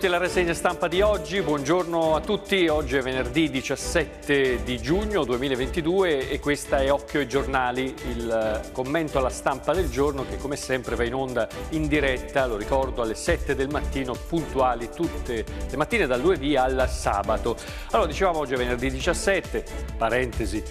Benvenuti alla rassegna stampa di oggi, buongiorno a tutti, oggi è venerdì 17 di giugno 2022 e questa è Occhio ai giornali, il commento alla stampa del giorno che come sempre va in onda in diretta, lo ricordo, alle 7 del mattino, puntuali tutte le mattine dal lunedì al sabato. Allora dicevamo oggi è venerdì 17, parentesi,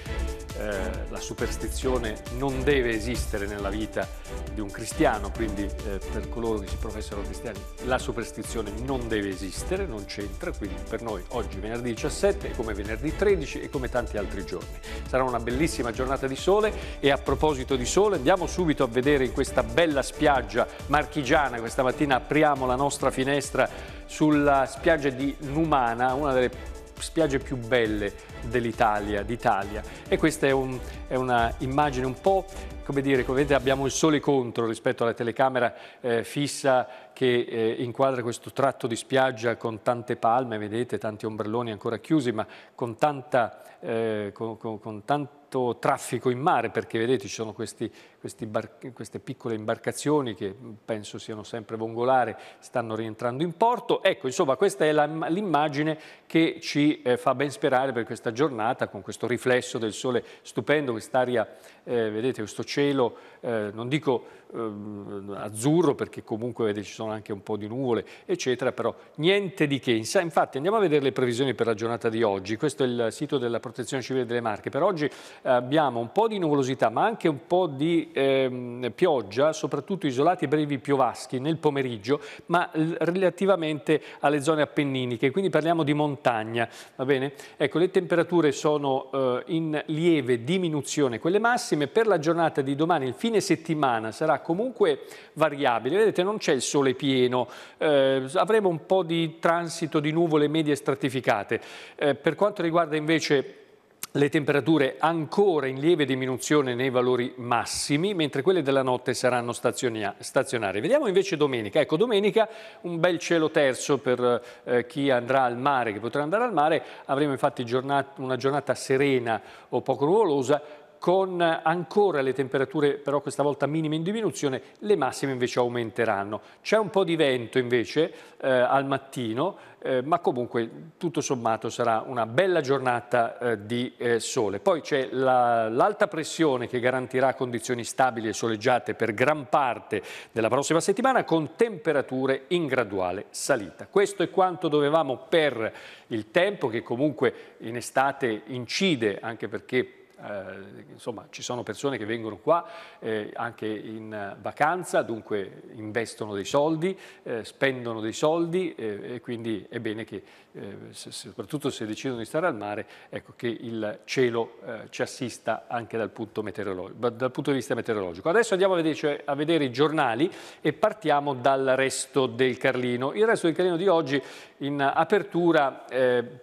eh, la superstizione non deve esistere nella vita di un cristiano, quindi eh, per coloro che si professano cristiani la superstizione non deve esistere, non c'entra, quindi per noi oggi venerdì 17 è come venerdì 13 e come tanti altri giorni. Sarà una bellissima giornata di sole e a proposito di sole andiamo subito a vedere in questa bella spiaggia marchigiana, questa mattina apriamo la nostra finestra sulla spiaggia di Numana, una delle spiagge più belle dell'Italia, d'Italia. E questa è, un, è una immagine un po' come dire, come vedete abbiamo il sole contro rispetto alla telecamera eh, fissa che eh, inquadra questo tratto di spiaggia con tante palme, vedete, tanti ombrelloni ancora chiusi, ma con, tanta, eh, con, con, con tanto traffico in mare, perché vedete ci sono questi, queste piccole imbarcazioni che penso siano sempre vongolare, stanno rientrando in porto. Ecco, insomma, questa è l'immagine che ci eh, fa ben sperare per questa giornata, con questo riflesso del sole stupendo, quest'aria, eh, vedete, questo cielo, eh, non dico ehm, azzurro perché comunque vedete ci sono anche un po' di nuvole eccetera però niente di che. Infatti andiamo a vedere le previsioni per la giornata di oggi. Questo è il sito della protezione civile delle Marche. Per oggi eh, abbiamo un po' di nuvolosità ma anche un po' di eh, pioggia soprattutto isolati e brevi piovaschi nel pomeriggio ma relativamente alle zone appenniniche quindi parliamo di montagna va bene? ecco le temperature sono eh, in lieve diminuzione quelle massime per la giornata di domani il fine settimana sarà comunque variabile. Vedete, non c'è il sole pieno, eh, avremo un po' di transito di nuvole medie stratificate. Eh, per quanto riguarda invece le temperature ancora in lieve diminuzione nei valori massimi, mentre quelle della notte saranno stazionarie. Vediamo invece domenica. Ecco, domenica un bel cielo terzo per eh, chi andrà al mare, che potrà andare al mare. Avremo infatti giornata, una giornata serena o poco nuvolosa, con ancora le temperature però questa volta minime in diminuzione, le massime invece aumenteranno. C'è un po' di vento invece eh, al mattino, eh, ma comunque tutto sommato sarà una bella giornata eh, di eh, sole. Poi c'è l'alta la, pressione che garantirà condizioni stabili e soleggiate per gran parte della prossima settimana con temperature in graduale salita. Questo è quanto dovevamo per il tempo che comunque in estate incide anche perché eh, insomma ci sono persone che vengono qua eh, anche in vacanza, dunque investono dei soldi, eh, spendono dei soldi eh, e quindi è bene che, eh, se, soprattutto se decidono di stare al mare, ecco, che il cielo eh, ci assista anche dal punto, dal punto, di vista meteorologico. Adesso andiamo a vedere, cioè, a vedere i giornali e partiamo dal resto del Carlino. Il resto del Carlino di oggi in apertura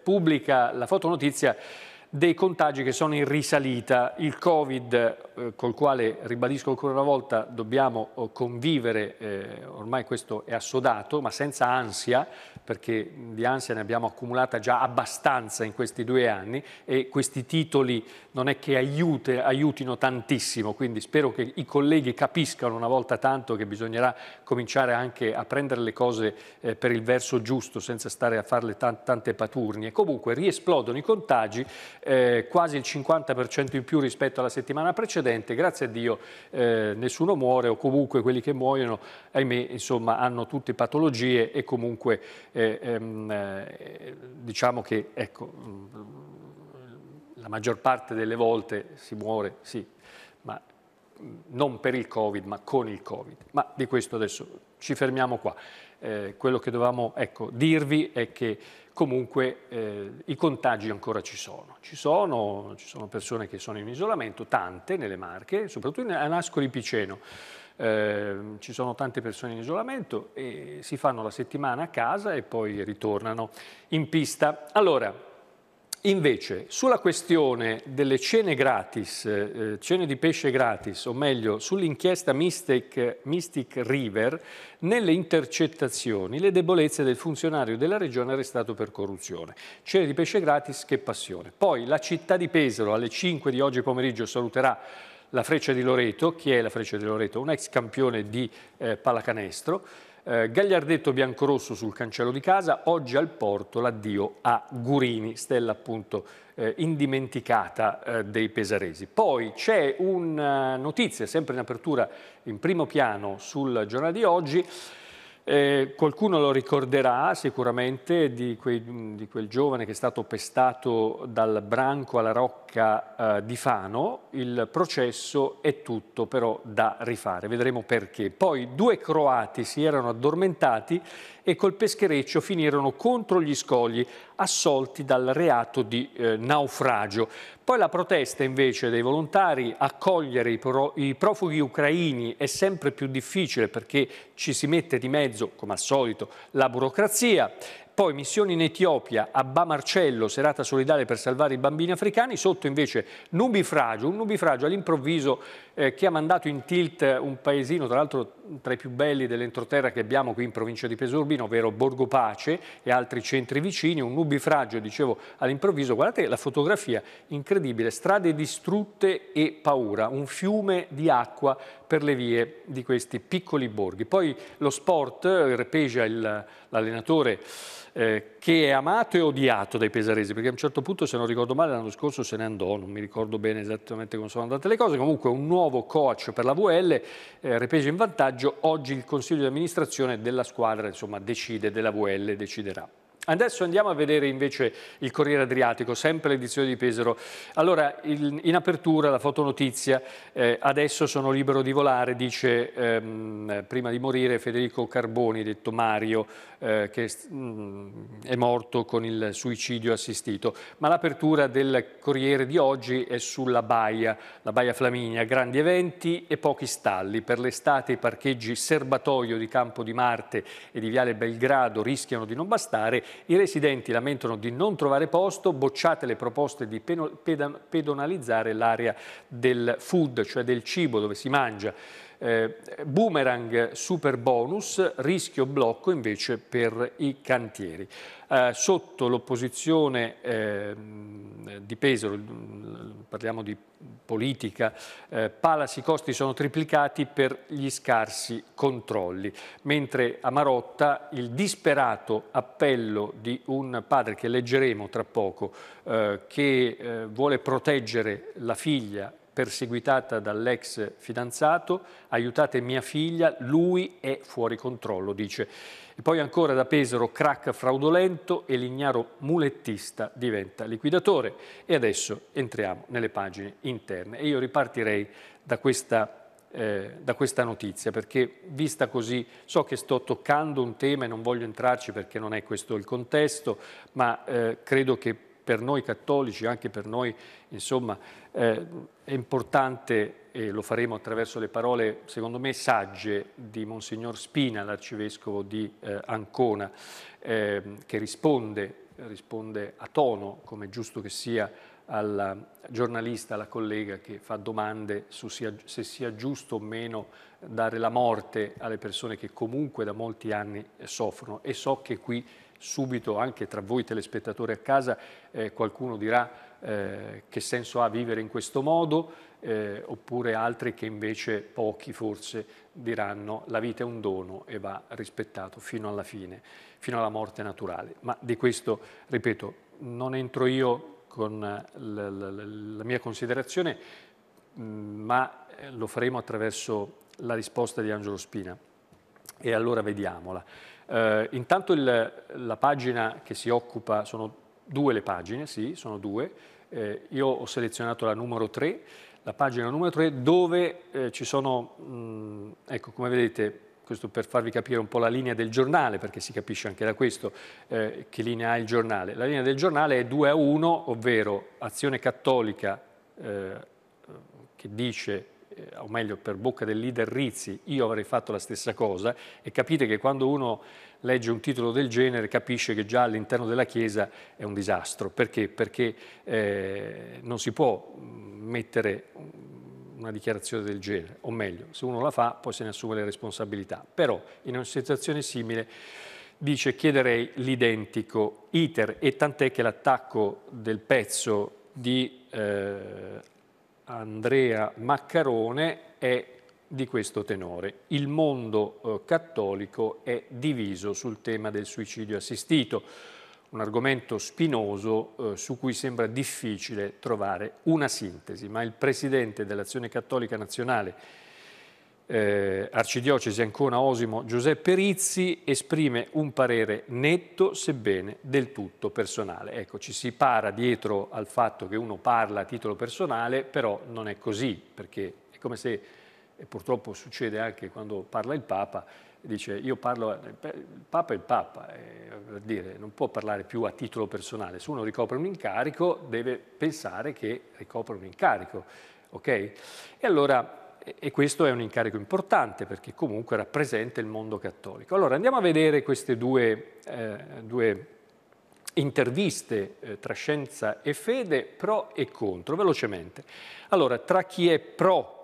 pubblica la fotonotizia dei contagi che sono in risalita. Il Covid, col quale, ribadisco ancora una volta, dobbiamo oh, convivere, eh, ormai questo è assodato, ma senza ansia, perché di ansia ne abbiamo accumulata già abbastanza in questi due anni e questi titoli non è che aiute, aiutino tantissimo, quindi spero che i colleghi capiscano una volta tanto che bisognerà cominciare anche a prendere le cose eh, per il verso giusto senza stare a farle tante paturnie. Comunque riesplodono i contagi, eh, quasi il 50% in più rispetto alla settimana precedente, grazie a Dio eh, nessuno muore o comunque quelli che muoiono, ahimè, insomma, hanno tutte patologie e comunque eh, ehm, eh, diciamo che ecco, la maggior parte delle volte si muore, sì, ma non per il Covid, ma con il Covid. Ma di questo adesso ci fermiamo qua. Eh, quello che dovevamo ecco, dirvi è che comunque eh, i contagi ancora ci sono. Ci sono, ci sono persone che sono in isolamento, tante nelle Marche, soprattutto a Nascoli Piceno. Eh, ci sono tante persone in isolamento e si fanno la settimana a casa e poi ritornano in pista. Allora, Invece, sulla questione delle cene gratis, eh, cene di pesce gratis, o meglio, sull'inchiesta Mystic, Mystic, River, nelle intercettazioni, le debolezze del funzionario della regione arrestato per corruzione. Cene di pesce gratis, che passione. Poi la città di Pesaro alle 5 di oggi pomeriggio saluterà la Freccia di Loreto. Chi è la Freccia di Loreto? Un ex campione di eh, pallacanestro Eh, Gagliardetto biancorosso sul cancello di casa, oggi al porto l'addio a Gurini, stella appunto eh, indimenticata eh, dei pesaresi. Poi c'è una notizia, sempre in apertura in primo piano sul giornale di oggi, eh, qualcuno lo ricorderà sicuramente di, quei, di, quel giovane che è stato pestato dal branco alla rocca eh, di Fano. Il processo è tutto però da rifare, vedremo perché. Poi due croati si erano addormentati e col peschereccio finirono contro gli scogli, assolti dal reato di eh, naufragio. Poi la protesta invece dei volontari, accogliere i, pro, i profughi ucraini è sempre più difficile perché ci si mette di mezzo, come al solito, la burocrazia poi missioni in Etiopia, a Bamarcello, serata solidale per salvare i bambini africani, sotto invece nubifragio, un nubifragio all'improvviso eh, che ha mandato in tilt un paesino, tra l'altro tra i più belli dell'entroterra che abbiamo qui in provincia di Pesurbino, ovvero Borgo Pace e altri centri vicini, un nubifragio, dicevo, all'improvviso. Guardate la fotografia, incredibile, strade distrutte e paura, un fiume di acqua per le vie di questi piccoli borghi. Poi lo sport, Repegia l'allenatore eh, che è amato e odiato dai pesaresi, perché a un certo punto, se non ricordo male, l'anno scorso se ne andò, non mi ricordo bene esattamente come sono andate le cose, comunque un nuovo coach per la VL, eh, Repegia in vantaggio, oggi il consiglio di amministrazione della squadra insomma, decide, della VL deciderà. Adesso andiamo a vedere invece il Corriere Adriatico, sempre l'edizione di Pesaro. Allora, in apertura la fotonotizia, eh, adesso sono libero di volare, dice ehm, prima di morire Federico Carboni, detto Mario, eh, che mh, mm, è morto con il suicidio assistito. Ma l'apertura del Corriere di oggi è sulla Baia, la Baia Flaminia, grandi eventi e pochi stalli. Per l'estate i parcheggi Serbatoio di Campo di Marte e di Viale Belgrado rischiano di non bastare i residenti lamentano di non trovare posto, bocciate le proposte di pedonalizzare l'area del food, cioè del cibo dove si mangia. Eh, boomerang super bonus, rischio blocco invece per i cantieri. Eh, sotto l'opposizione eh, di Pesaro, parliamo di politica, eh, Palas i costi sono triplicati per gli scarsi controlli, mentre a Marotta il disperato appello di un padre che leggeremo tra poco, eh, che eh, vuole proteggere la figlia perseguitata dall'ex fidanzato, aiutate mia figlia, lui è fuori controllo, dice. E poi ancora da Pesaro, crack fraudolento e l'ignaro mulettista diventa liquidatore. E adesso entriamo nelle pagine interne. E io ripartirei da questa, eh, da questa notizia, perché vista così, so che sto toccando un tema e non voglio entrarci perché non è questo il contesto, ma eh, credo che per noi cattolici, anche per noi, insomma, eh, è importante, e lo faremo attraverso le parole, secondo me, sagge di Monsignor Spina, l'arcivescovo di eh, Ancona, eh, che risponde, risponde a tono, come è giusto che sia, alla giornalista, alla collega che fa domande su sia, se sia giusto o meno dare la morte alle persone che comunque da molti anni soffrono e so che qui subito anche tra voi telespettatori a casa eh, qualcuno dirà eh, che senso ha vivere in questo modo eh, oppure altri che invece pochi forse diranno la vita è un dono e va rispettato fino alla fine, fino alla morte naturale. Ma di questo, ripeto, non entro io con la, la, la mia considerazione, ma eh, lo faremo attraverso la risposta di Angelo Spina e allora vediamola. Eh, intanto il, la pagina che si occupa, sono due le pagine, sì, sono due, eh, io ho selezionato la numero 3, la pagina numero 3 dove eh, ci sono, mh, ecco come vedete, questo per farvi capire un po' la linea del giornale, perché si capisce anche da questo eh, che linea ha il giornale. La linea del giornale è 2 a 1, ovvero Azione Cattolica eh, che dice o meglio per bocca del leader Rizzi, io avrei fatto la stessa cosa e capite che quando uno legge un titolo del genere capisce che già all'interno della Chiesa è un disastro. Perché? Perché eh, non si può mm, mettere una dichiarazione del genere, o meglio, se uno la fa poi se ne assume le responsabilità. Però in una situazione simile dice chiederei l'identico iter e tant'è che l'attacco del pezzo di eh, Andrea Maccarone è di questo tenore. Il mondo eh, cattolico è diviso sul tema del suicidio assistito, un argomento spinoso eh, su cui sembra difficile trovare una sintesi, ma il Presidente dell'Azione Cattolica Nazionale, eh, Arcidiocesi Ancona Osimo Giuseppe Rizzi, esprime un parere netto, sebbene del tutto personale. Ecco, ci si para dietro al fatto che uno parla a titolo personale, però non è così, perché è come se e purtroppo succede anche quando parla il Papa, dice io parlo, il Papa è il Papa, eh, dire, non può parlare più a titolo personale, se uno ricopre un incarico deve pensare che ricopre un incarico, ok? E allora e questo è un incarico importante perché comunque rappresenta il mondo cattolico. Allora andiamo a vedere queste due, eh, due interviste eh, tra scienza e fede, pro e contro, velocemente. Allora, tra chi è pro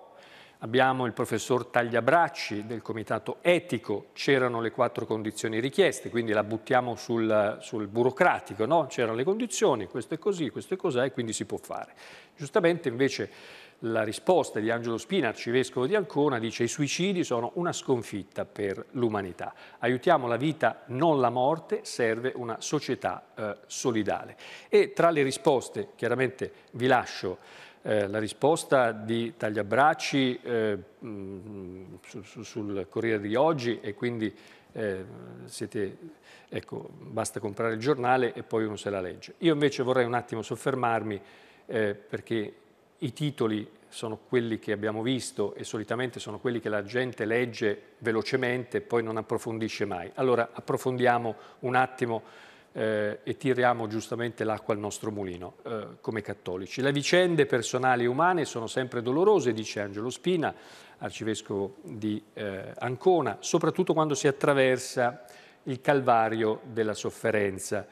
Abbiamo il professor Tagliabracci del comitato etico, c'erano le quattro condizioni richieste, quindi la buttiamo sul, sul burocratico, no? c'erano le condizioni, questo è così, questo è così e quindi si può fare. Giustamente invece la risposta di Angelo Spina, arcivescovo di Ancona, dice i suicidi sono una sconfitta per l'umanità. Aiutiamo la vita, non la morte, serve una società eh, solidale. E tra le risposte, chiaramente vi lascio eh, la risposta di Tagliabracci eh, mh, su, su, sul Corriere di oggi e quindi eh, siete, ecco, basta comprare il giornale e poi uno se la legge. Io invece vorrei un attimo soffermarmi eh, perché i titoli sono quelli che abbiamo visto e solitamente sono quelli che la gente legge velocemente e poi non approfondisce mai. Allora approfondiamo un attimo eh, e tiriamo giustamente l'acqua al nostro mulino eh, come cattolici. Le vicende personali e umane sono sempre dolorose, dice Angelo Spina, arcivescovo di eh, Ancona, soprattutto quando si attraversa il calvario della sofferenza.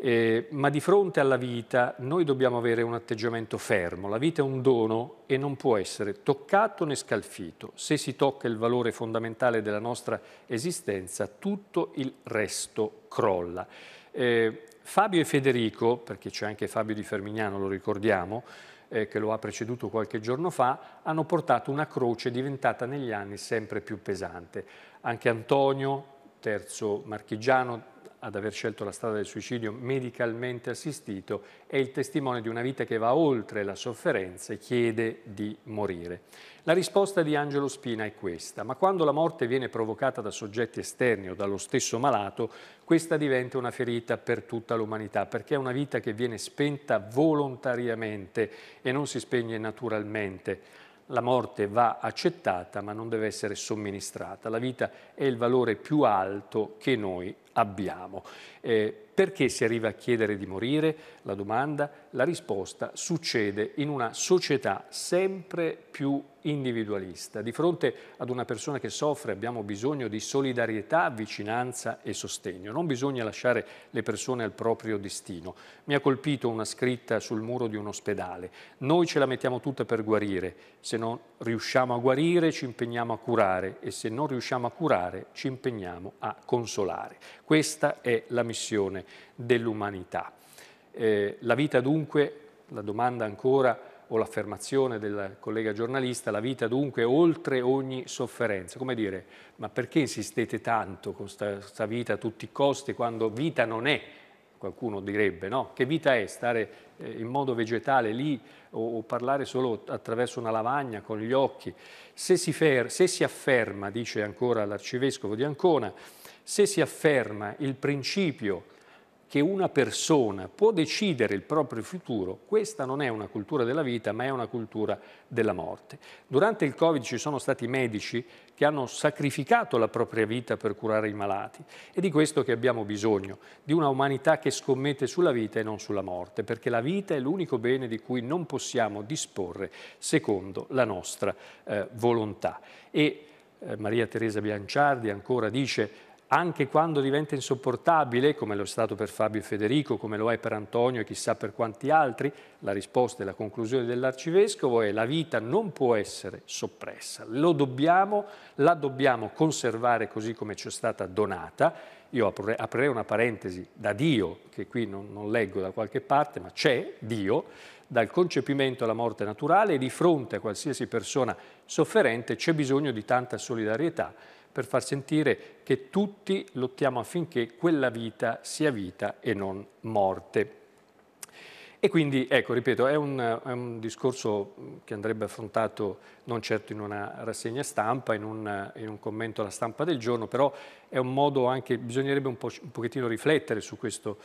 Eh, ma di fronte alla vita noi dobbiamo avere un atteggiamento fermo. La vita è un dono e non può essere toccato né scalfito. Se si tocca il valore fondamentale della nostra esistenza, tutto il resto crolla. Eh, Fabio e Federico, perché c'è anche Fabio di Fermignano, lo ricordiamo, eh, che lo ha preceduto qualche giorno fa, hanno portato una croce diventata negli anni sempre più pesante. Anche Antonio, terzo marchigiano, ad aver scelto la strada del suicidio medicalmente assistito è il testimone di una vita che va oltre la sofferenza e chiede di morire. La risposta di Angelo Spina è questa, ma quando la morte viene provocata da soggetti esterni o dallo stesso malato, questa diventa una ferita per tutta l'umanità, perché è una vita che viene spenta volontariamente e non si spegne naturalmente. La morte va accettata ma non deve essere somministrata. La vita è il valore più alto che noi abbiamo. Eh, perché si arriva a chiedere di morire? La domanda, la risposta succede in una società sempre più individualista. Di fronte ad una persona che soffre abbiamo bisogno di solidarietà, vicinanza e sostegno. Non bisogna lasciare le persone al proprio destino. Mi ha colpito una scritta sul muro di un ospedale. Noi ce la mettiamo tutta per guarire. Se non riusciamo a guarire ci impegniamo a curare e se non riusciamo a curare ci impegniamo a consolare. Questa è la missione dell'umanità. Eh, la vita dunque, la domanda ancora o l'affermazione del collega giornalista, la vita dunque oltre ogni sofferenza. Come dire, ma perché insistete tanto con questa vita a tutti i costi quando vita non è? Qualcuno direbbe, no? Che vita è stare eh, in modo vegetale lì o, o, parlare solo attraverso una lavagna con gli occhi? Se si, se si afferma, dice ancora l'arcivescovo di Ancona, se si afferma il principio che una persona può decidere il proprio futuro, questa non è una cultura della vita, ma è una cultura della morte. Durante il Covid ci sono stati medici che hanno sacrificato la propria vita per curare i malati. È di questo che abbiamo bisogno, di una umanità che scommette sulla vita e non sulla morte, perché la vita è l'unico bene di cui non possiamo disporre secondo la nostra eh, volontà. E eh, Maria Teresa Bianciardi ancora dice anche quando diventa insopportabile, come lo è stato per Fabio e Federico, come lo è per Antonio e chissà per quanti altri, la risposta e la conclusione dell'Arcivescovo è la vita non può essere soppressa, lo dobbiamo, la dobbiamo conservare così come ci è stata donata. Io aprirei una parentesi da Dio, che qui non, non leggo da qualche parte, ma c'è Dio, dal concepimento alla morte naturale e di fronte a qualsiasi persona sofferente c'è bisogno di tanta solidarietà per far sentire che tutti lottiamo affinché quella vita sia vita e non morte. E quindi, ecco, ripeto, è un, è un, discorso che andrebbe affrontato non certo in una rassegna stampa, in un, in un, commento alla stampa del giorno, però è un modo anche, bisognerebbe un, po', un pochettino riflettere su questo,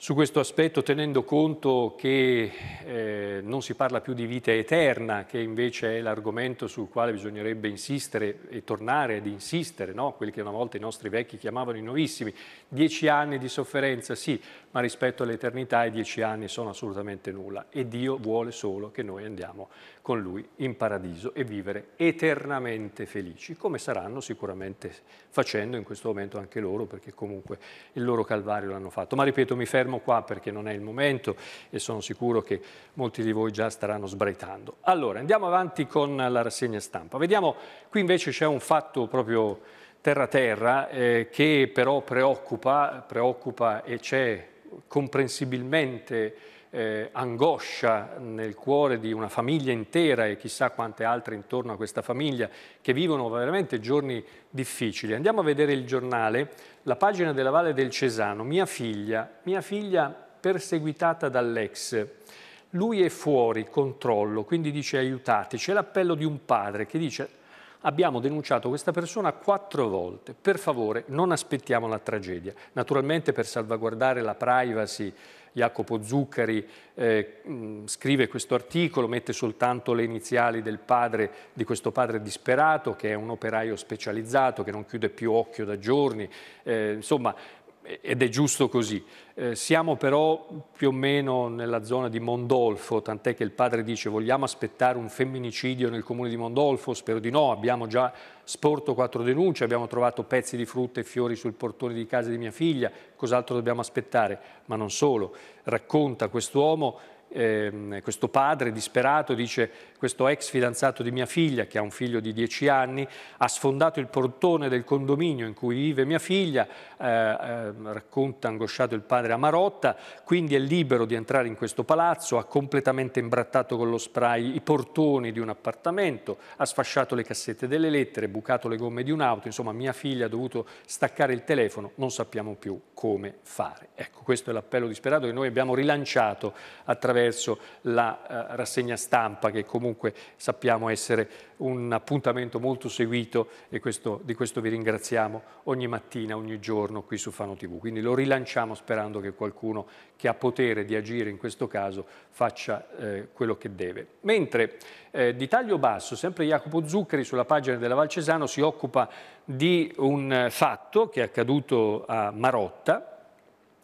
su questo aspetto tenendo conto che eh, non si parla più di vita eterna, che invece è l'argomento sul quale bisognerebbe insistere e tornare ad insistere, no? quelli che una volta i nostri vecchi chiamavano i nuovissimi. Dieci anni di sofferenza, sì, ma rispetto all'eternità i dieci anni sono assolutamente nulla e Dio vuole solo che noi andiamo con Lui in paradiso e vivere eternamente felici, come saranno sicuramente facendo in questo momento anche loro, perché comunque il loro calvario l'hanno fatto. Ma ripeto, mi fermo qua perché non è il momento e sono sicuro che molti di voi già staranno sbraitando. Allora, andiamo avanti con la rassegna stampa. Vediamo, qui invece c'è un fatto proprio terra-terra eh, che però preoccupa, preoccupa e c'è comprensibilmente eh, angoscia nel cuore di una famiglia intera e chissà quante altre intorno a questa famiglia che vivono veramente giorni difficili. Andiamo a vedere il giornale, la pagina della Valle del Cesano, mia figlia, mia figlia perseguitata dall'ex. Lui è fuori controllo, quindi dice aiutate. C'è l'appello di un padre che dice abbiamo denunciato questa persona quattro volte, per favore non aspettiamo la tragedia. Naturalmente per salvaguardare la privacy Jacopo Zuccari eh, scrive questo articolo, mette soltanto le iniziali del padre, di questo padre disperato che è un operaio specializzato, che non chiude più occhio da giorni, eh, insomma ed è giusto così. Eh, siamo però più o meno nella zona di Mondolfo, tant'è che il padre dice vogliamo aspettare un femminicidio nel comune di Mondolfo? Spero di no, abbiamo già sporto quattro denunce, abbiamo trovato pezzi di frutta e fiori sul portone di casa di mia figlia, cos'altro dobbiamo aspettare? Ma non solo, racconta quest'uomo eh, questo padre disperato dice questo ex fidanzato di mia figlia che ha un figlio di dieci anni ha sfondato il portone del condominio in cui vive mia figlia eh, eh, racconta angosciato il padre a Marotta quindi è libero di entrare in questo palazzo ha completamente imbrattato con lo spray i portoni di un appartamento ha sfasciato le cassette delle lettere bucato le gomme di un'auto insomma mia figlia ha dovuto staccare il telefono non sappiamo più come fare. Ecco questo è l'appello disperato che noi abbiamo rilanciato attraverso la eh, rassegna stampa che comunque sappiamo essere un appuntamento molto seguito e questo, di questo vi ringraziamo ogni mattina, ogni giorno qui su Fano TV. Quindi lo rilanciamo sperando che qualcuno che ha potere di agire in questo caso faccia eh, quello che deve. Mentre eh, di taglio basso, sempre Jacopo Zuccari sulla pagina della Valcesano si occupa di un fatto che è accaduto a Marotta,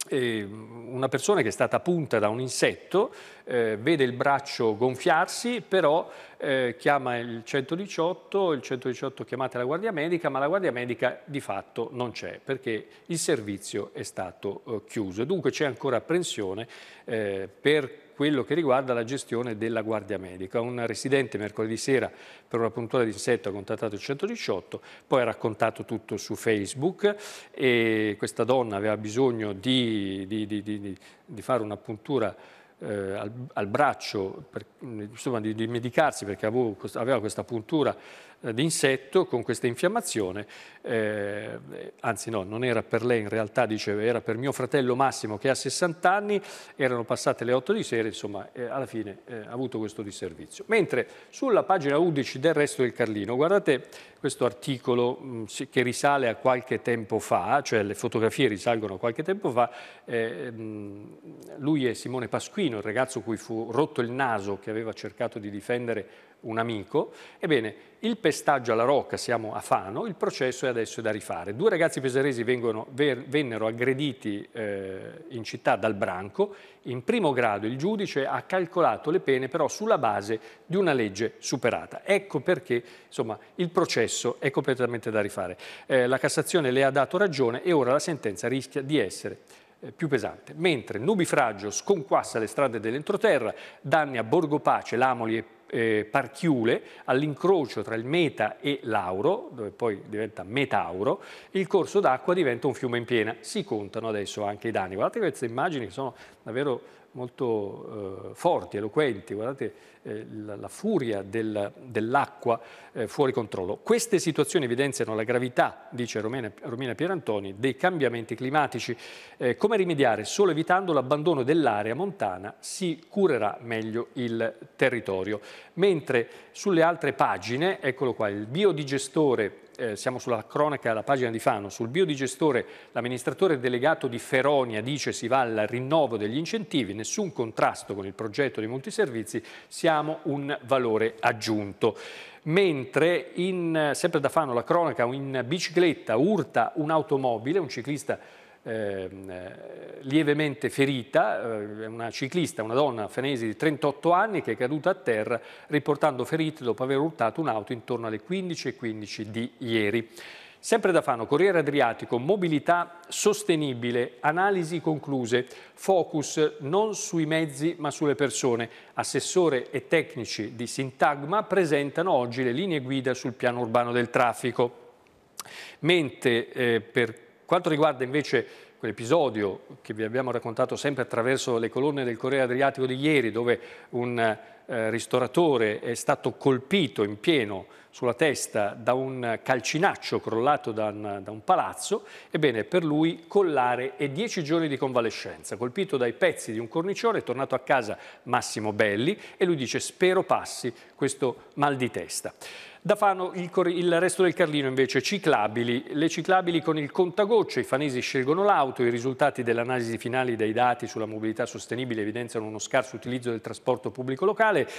una persona che è stata punta da un insetto eh, vede il braccio gonfiarsi, però eh, chiama il 118, il 118 chiamate la guardia medica, ma la guardia medica di fatto non c'è perché il servizio è stato eh, chiuso. Dunque c'è ancora apprensione eh, per quello che riguarda la gestione della guardia medica. Un residente mercoledì sera per una puntura di insetto ha contattato il 118, poi ha raccontato tutto su Facebook e questa donna aveva bisogno di, di, di, di fare una puntura eh, al, al, braccio, per, insomma di, di medicarsi perché avevo, aveva questa puntura di insetto con questa infiammazione, eh, anzi no, non era per lei in realtà, diceva, era per mio fratello Massimo che ha 60 anni, erano passate le 8 di sera, insomma eh, alla fine eh, ha avuto questo disservizio. Mentre sulla pagina 11 del Resto del Carlino, guardate questo articolo mh, mm, che risale a qualche tempo fa, cioè le fotografie risalgono a qualche tempo fa, eh, mh, mm, lui è Simone Pasquino, il ragazzo cui fu rotto il naso che aveva cercato di difendere un amico. Ebbene, il pestaggio alla rocca, siamo a Fano, il processo è adesso da rifare. Due ragazzi pesaresi vengono, vennero aggrediti eh, in città dal branco, in primo grado il giudice ha calcolato le pene però sulla base di una legge superata. Ecco perché insomma, il processo è completamente da rifare. Eh, la Cassazione le ha dato ragione e ora la sentenza rischia di essere eh, più pesante. Mentre nubifragio sconquassa le strade dell'entroterra, danni a Borgo Pace, Lamoli e eh, Parchiule, all'incrocio tra il Meta e l'Auro, dove poi diventa Metauro, il corso d'acqua diventa un fiume in piena. Si contano adesso anche i danni. Guardate queste immagini che sono davvero molto eh, forti, eloquenti, guardate eh, la, la, furia del, dell'acqua eh, fuori controllo. Queste situazioni evidenziano la gravità, dice Romina, Romina Pierantoni, dei cambiamenti climatici. Eh, come rimediare? Solo evitando l'abbandono dell'area montana si curerà meglio il territorio. Mentre sulle altre pagine, eccolo qua, il biodigestore eh, siamo sulla cronaca, alla pagina di Fano, sul biodigestore l'amministratore delegato di Feronia dice si va al rinnovo degli incentivi, nessun contrasto con il progetto di multiservizi, siamo un valore aggiunto. Mentre in, sempre da Fano la cronaca, in bicicletta urta un'automobile, un ciclista eh, lievemente ferita, eh, una ciclista, una donna fenesi di 38 anni che è caduta a terra riportando ferite dopo aver urtato un'auto intorno alle 15.15 di ieri. Sempre da Fano, Corriere Adriatico, mobilità sostenibile, analisi concluse, focus non sui mezzi ma sulle persone. Assessore e tecnici di Sintagma presentano oggi le linee guida sul piano urbano del traffico. Mentre eh, per quanto riguarda invece quell'episodio che vi abbiamo raccontato sempre attraverso le colonne del Corriere Adriatico di ieri, dove un eh, ristoratore è stato colpito in pieno sulla testa da un calcinaccio crollato da un, da un, palazzo, ebbene per lui collare e dieci giorni di convalescenza, colpito dai pezzi di un cornicione, è tornato a casa Massimo Belli e lui dice spero passi questo mal di testa. Da Fano il, il, resto del Carlino invece ciclabili, le ciclabili con il contagocce, i fanesi scelgono l'auto, i risultati dell'analisi finali dei dati sulla mobilità sostenibile evidenziano uno scarso utilizzo del trasporto pubblico locale,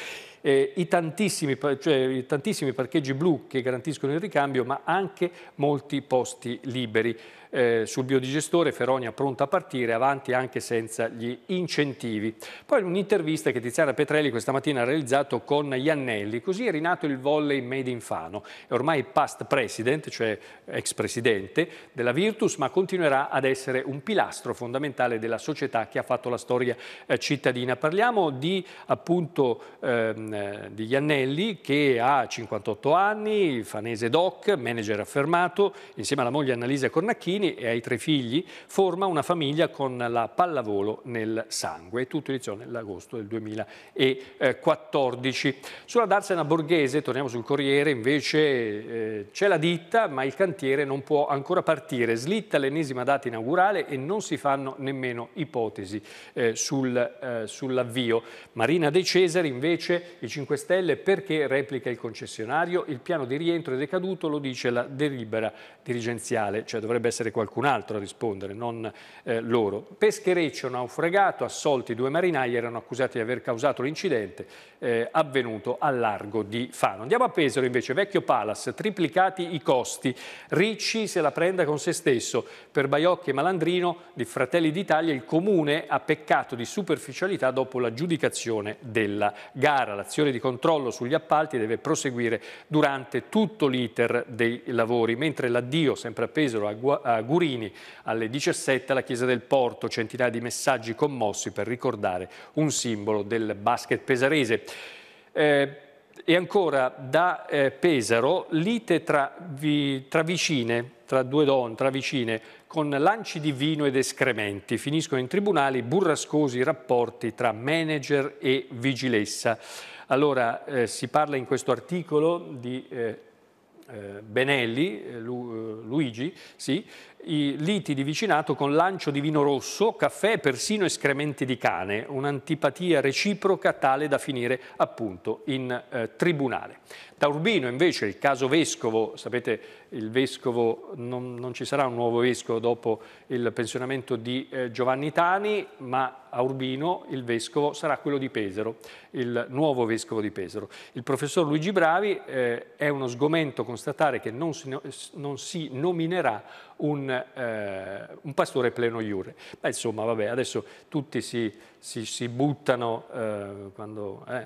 eh, i, tantissimi, cioè, i tantissimi parcheggi blu che garantiscono il ricambio ma anche molti posti liberi eh, sul biodigestore, Feronia pronta a partire, avanti anche senza gli incentivi. Poi un'intervista che Tiziana Petrelli questa mattina ha realizzato con Iannelli, così è rinato il volley made in Fano. È ormai past president, cioè ex presidente della Virtus, ma continuerà ad essere un pilastro fondamentale della società che ha fatto la storia eh, cittadina. Parliamo di appunto ehm, di Iannelli che ha 58 anni, fanese doc, manager affermato, insieme alla moglie Annalisa Cornacchini e ai tre figli, forma una famiglia con la pallavolo nel sangue. Tutto iniziò nell'agosto del 2014. Sulla Darsena Borghese, torniamo sul Corriere, invece eh, c'è la ditta ma il cantiere non può ancora partire. Slitta l'ennesima data inaugurale e non si fanno nemmeno ipotesi eh, sul, eh, sull'avvio. Marina De Cesari invece i 5 Stelle perché replica il concessionario, il piano di rientro è decaduto, lo dice la delibera dirigenziale, cioè dovrebbe essere qualcun altro a rispondere, non eh, loro. Peschereccio naufragato, assolti due marinai, erano accusati di aver causato l'incidente eh, avvenuto al largo di Fano. Andiamo a Pesaro invece, Vecchio Palace, triplicati i costi, Ricci se la prenda con se stesso. Per Baiocchi e Malandrino di Fratelli d'Italia il Comune ha peccato di superficialità dopo l'aggiudicazione della gara. L'azione di controllo sugli appalti deve proseguire durante tutto l'iter dei lavori, mentre l'addio sempre a Pesaro a Gurini alle 17 alla Chiesa del Porto, centinaia di messaggi commossi per ricordare un simbolo del basket pesarese. Eh, e ancora da eh, Pesaro, lite tra, vi, tra, vicine, tra due donne, tra vicine, con lanci di vino ed escrementi. Finiscono in tribunali burrascosi rapporti tra manager e vigilessa. Allora, eh, si parla in questo articolo di eh, eh, Benelli, eh, eh, Luigi, sì, i liti di vicinato con lancio di vino rosso, caffè e persino escrementi di cane, un'antipatia reciproca tale da finire appunto in eh, tribunale. Da Urbino invece il caso vescovo, sapete il vescovo, non, non ci sarà un nuovo vescovo dopo il pensionamento di eh, Giovanni Tani, ma a Urbino il vescovo sarà quello di Pesaro, il nuovo vescovo di Pesaro. Il professor Luigi Bravi eh, è uno sgomento constatare che non si, non si nominerà un, eh, un, pastore pleno iure. Ma insomma, vabbè, adesso tutti si, si, si buttano eh, quando, eh,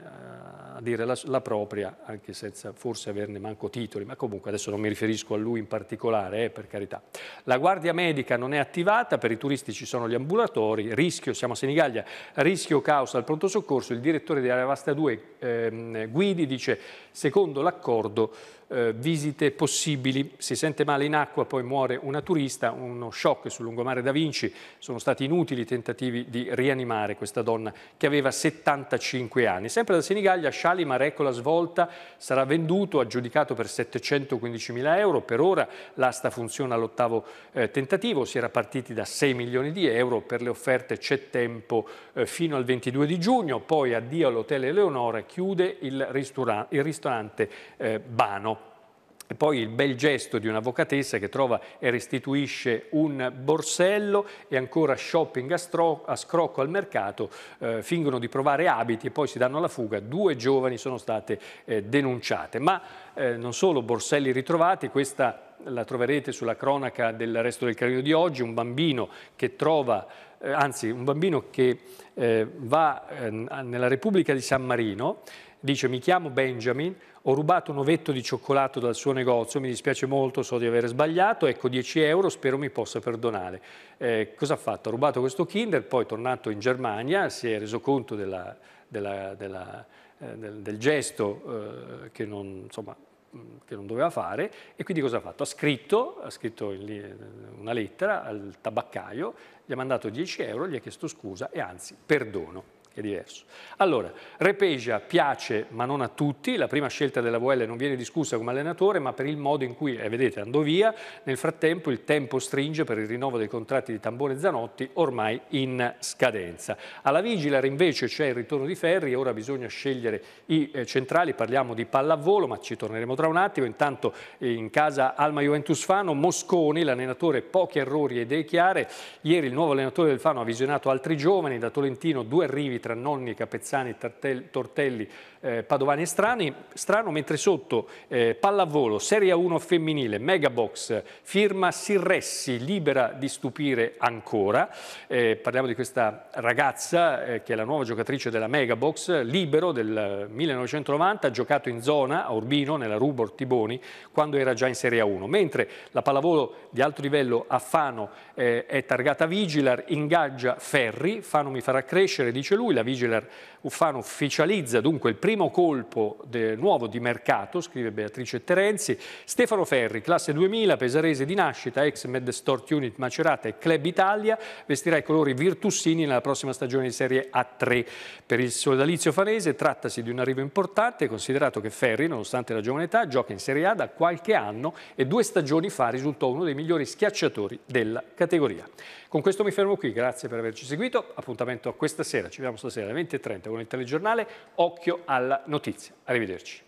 a dire la, la, propria, anche senza forse averne manco titoli, ma comunque adesso non mi riferisco a lui in particolare, eh, per carità. La guardia medica non è attivata, per i turisti ci sono gli ambulatori, rischio, siamo a Senigallia, rischio caos al pronto soccorso, il direttore di Area Vasta 2, ehm, Guidi, dice, secondo l'accordo, eh, visite possibili. Si sente male in acqua, poi muore una turista, uno shock sul lungomare da Vinci. Sono stati inutili i tentativi di rianimare questa donna che aveva 75 anni. Sempre da Senigallia, Shalimar, ecco la svolta, sarà venduto, aggiudicato per 715 mila euro. Per ora l'asta funziona all'ottavo eh, tentativo, si era partiti da 6 milioni di euro, per le offerte c'è tempo eh, fino al 22 di giugno, poi addio all'Hotel Eleonora, chiude il, ristorante, il ristorante eh, Bano. E poi il bel gesto di un'avvocatessa che trova e restituisce un borsello e ancora shopping a, a scrocco al mercato, eh, fingono di provare abiti e poi si danno alla fuga. Due giovani sono state eh, denunciate. Ma eh, non solo borselli ritrovati, questa la troverete sulla cronaca del resto del Carino di oggi, un bambino che trova, eh, anzi un bambino che eh, va eh, nella Repubblica di San Marino, dice mi chiamo Benjamin, ho rubato un ovetto di cioccolato dal suo negozio, mi dispiace molto, so di aver sbagliato, ecco 10 euro, spero mi possa perdonare. Eh, cosa ha fatto? Ha rubato questo Kinder, poi tornato in Germania, si è reso conto della, della, della, eh, del, del, gesto eh, che, non, insomma, che, non, doveva fare e quindi cosa ha fatto? Ha scritto, ha scritto una lettera al tabaccaio, gli ha mandato 10 euro, gli ha chiesto scusa e anzi perdono è diverso. Allora, Repeja piace ma non a tutti, la prima scelta della VL non viene discussa come allenatore ma per il modo in cui, eh, vedete, andò via, nel frattempo il tempo stringe per il rinnovo dei contratti di Tambone e Zanotti ormai in scadenza. Alla Vigilar invece c'è il ritorno di Ferri, ora bisogna scegliere i eh, centrali, parliamo di pallavolo ma ci torneremo tra un attimo, intanto eh, in casa Alma Juventus Fano, Mosconi, l'allenatore pochi errori e idee chiare, ieri il nuovo allenatore del Fano ha visionato altri giovani, da Tolentino due arrivi tra Nonni, Capezzani, Tortelli, eh, Padovani e Strani, Strano, mentre sotto eh, pallavolo, Serie 1 femminile, Megabox, firma Sirressi, libera di stupire ancora. Eh, parliamo di questa ragazza eh, che è la nuova giocatrice della Megabox, libero del 1990, ha giocato in zona a Urbino, nella Rubor Tiboni, quando era già in Serie 1, mentre la pallavolo di alto livello a Fano eh, è targata Vigilar, ingaggia Ferri, Fano mi farà crescere, dice lui, la Vigilar Uffano ufficializza dunque il primo colpo nuovo di mercato, scrive Beatrice Terenzi. Stefano Ferri, classe 2000, pesarese di nascita, ex Medstort Unit Macerata e Club Italia, vestirà i colori virtussini nella prossima stagione di Serie A3. Per il sodalizio fanese trattasi di un arrivo importante, considerato che Ferri, nonostante la giovane età, gioca in Serie A da qualche anno e due stagioni fa risultò uno dei migliori schiacciatori della categoria. Con questo mi fermo qui, grazie per averci seguito, appuntamento a questa sera, ci vediamo stasera alle 20.30 con il telegiornale, occhio alla notizia. Arrivederci.